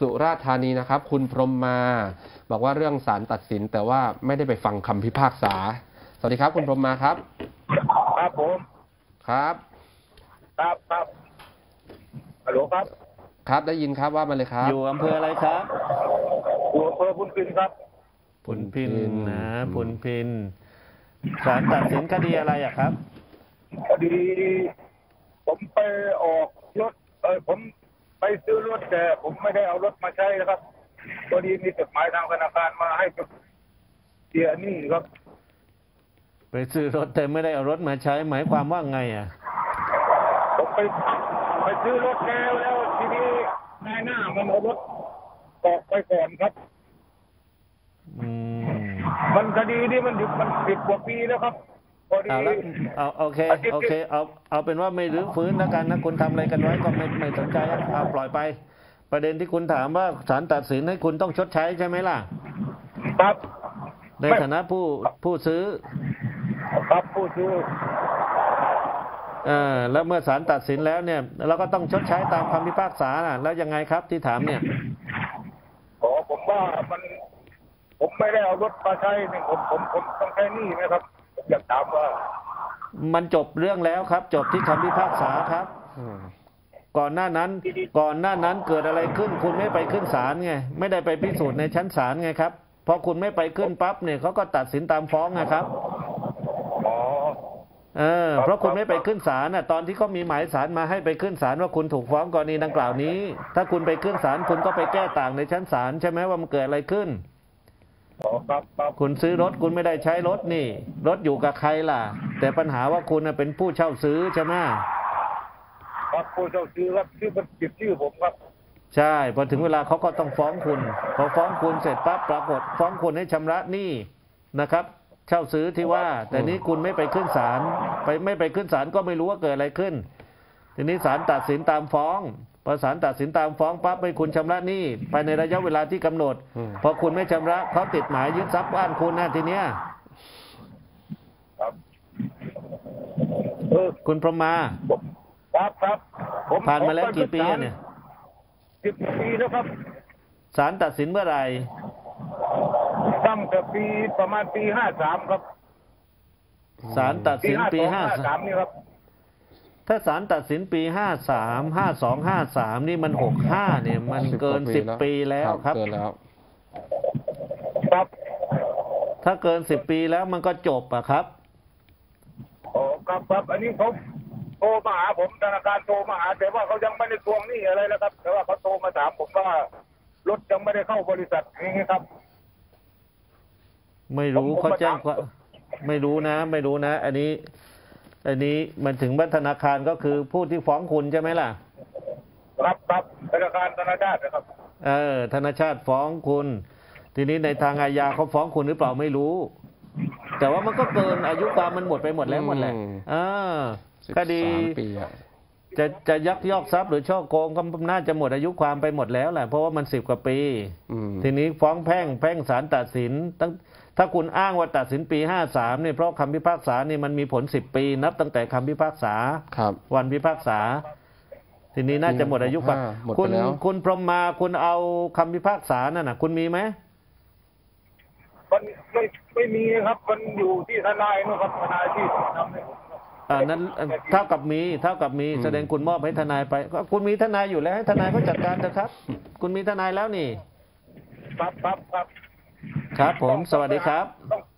สุราษฎร์ธานีนะครับ คุณพรหมมา บอกว่าเรื่องศาลตัดสิน แต่ว่าไม่ได้ไปฟังคำพิพากษา สวัสดีครับคุณพรหมมาครับ ครับผม ครับ ครับครับฮัลโหลครับ ครับได้ยินครับว่ามาเลยครับ อยู่อำเภออะไรครับอยู่อำเภอพุนพินครับพุนพินพุนพินนะอืมพุนพินศาลตัดสินคดีอะไรอะครับพอดี ผมไปออกรถเออผม ไปซื้อรถแต่ผมไม่ได้เอารถมาใช้นะครับพอดีมีจดหมายทางธนาคารมาให้เสียหนี่ครับ ไปซื้อรถแต่ไม่ได้เอารถมาใช้ หมายความว่าไงอะผมไปไปซื้อรถแล้วแล้วทีนี้นายหน้ามันเอารถออกไปก่อนครับอืมมันคดีนี่มันมันสิบกว่าปีแล้วครับพอดี เอาละเอาโอเคโอเคเอาเอาเป็นว่าไม่รื้อฟื้นแล้วกันนะคุณทำอะไรกันไว้ก็ไม่ไม่สนใจอะเอาปล่อยไป ประเด็นที่คุณถามว่าศาลตัดสินให้คุณต้องชดใช้ใช่ไหมล่ะครับในฐานะผู้ผู้ซื้อ ครับผู้ซื้อเออแล้วเมื่อศาลตัดสินแล้วเนี่ยเราก็ต้องชดใช้ตามคำพิพากษาน่ะ แล้วยังไงครับที่ถามเนี่ยขอผมว่ามัน ผมไม่ได้เอารถมาใช้เนี่ยผมผมผมต้องใช้หนี่ไหมครับผม อยากถามว่า มันจบเรื่องแล้วครับ จบที่คำพิพากษาครับอืมก่อนหน้านั้น ก่อนหน้านั้นเกิดอะไรขึ้น คุณไม่ไปขึ้นศาลไงไม่ได้ไปพิสูจน์ในชั้นศาลไงครับพอคุณไม่ไปขึ้นปั๊บเนี่ยเขาก็ตัดสินตามฟ้องนะครับอ๋อเออเพราะคุณไม่ไปขึ้นศาลน่ะ ตอนที่เขามีหมายศาลมาให้ไปขึ้นศาลว่าคุณถูกฟ้องกรณีดังกล่าวนี้ ถ้าคุณไปขึ้นศาลคุณก็ไปแก้ต่างในชั้นศาลใช่ไหมว่ามันเกิดอะไรขึ้น อ๋อครับครับคุณซื้อรถคุณไม่ได้ใช้รถนี่ รถอยู่กับใครล่ะ แต่ปัญหาว่าคุณน่ะเป็นผู้เช่าซื้อใช่ไหมครับผู้เช่าซื้อครับชื่อมันติดชื่อผมครับ ใช่ พอถึงเวลาเขาก็ต้องฟ้องคุณ พอฟ้องคุณเสร็จปั๊บปรากฏ ฟ้องคุณให้ชำระหนี้นะครับ เช่าซื้อที่ว่า แต่นี้คุณไม่ไปขึ้นศาลไปไม่ไปขึ้นศาลก็ไม่รู้ว่าเกิดอะไรขึ้น ทีนี้ศาลตัดสินตามฟ้อง พอศาลตัดสินตามฟ้องปั๊บให้คุณชำระหนี้ภายในระยะเวลาที่กำหนดอืมพอคุณไม่ชำระเขาติดหมายยึดทรัพย์บ้านคุณนะทีเนี้ยครับเออคุณพรหมาผมครับครับผมผ่านมาแล้วผกี่ปีอะเนี่ยสิบปีแล้วครับศาลตัดสินเมื่อไหร่ตั้งแต่ปีประมาณปีห้าสามครับศาลตัดสินปีห้าสามนี่ครับ ถ้าศาลตัดสินปีห้าสามห้าสองห้าสามนี่มันหกห้าเนี่ย มันเกินสิบปีแล้วครับ เกินแล้ว ครับ ถ้าเกินสิบปีแล้วมันก็จบอะครับอ๋อครับครับ อันนี้เขาโทรมาหาผมธนาคารโทรมาหาแต่ว่าเขายังไม่ได้ทวงหนี้อะไรแล้วครับ แต่ว่าเขาโทรมาถามผมว่ารถยังไม่ได้เข้าบริษัทนี่ครับ ไม่รู้ผมผมเขาแจ้งมาถามว่าไม่รู้นะ ไม่รู้นะ อันนี้ อันนี้มันถึงบัธนาคารก็คือผู้ที่ฟ้องคุณใช่ไหมล่ะ ครับครับธนาคารธนาชาตินะครับ เออ ธนาชาติฟ้องคุณ ทีนี้ในทางอาญาเขาฟ้องคุณหรือเปล่าไม่รู้ แต่ว่ามันก็เกินอายุความมันหมดไปหมดแล้วหมดแหละอืมเออสิบคดีสามปีอะจะจะยักยอกทรัพย์หรือช่อโกงก็น่าจะหมดอายุความไปหมดแล้วแหละเพราะว่ามันสิบกว่าปีอืมทีนี้ฟ้องแพ่งแพ่งศาลตัดสินตั้ง ถ้าคุณอ้างว่าตัดสินปีห้าสามเนี่ยเพราะคำพิพากษานี่มันมีผลสิบปี นับตั้งแต่คำพิพากษาครับวันพิพากษา ทีนี้น่าจะหมดอายุความหมดไปคุณแล้วคุณพรหมมาคุณเอาคำพิพากษานั่นน่ะคุณมีไหมมันไม่ไม่มีครับ มันอยู่ที่ทนายนะครับทนายที่ทำให้ผมครับอ่านั้นเท่ากับมีเท่ากับมีแสดงคุณมอบให้ทนายไปก็คุณมีทนายอยู่แล้วให้ทนายเขาจัดการเถอะครับ คุณมีทนายแล้วนี่ ครับครับครับ ครับผม สวัสดีครับ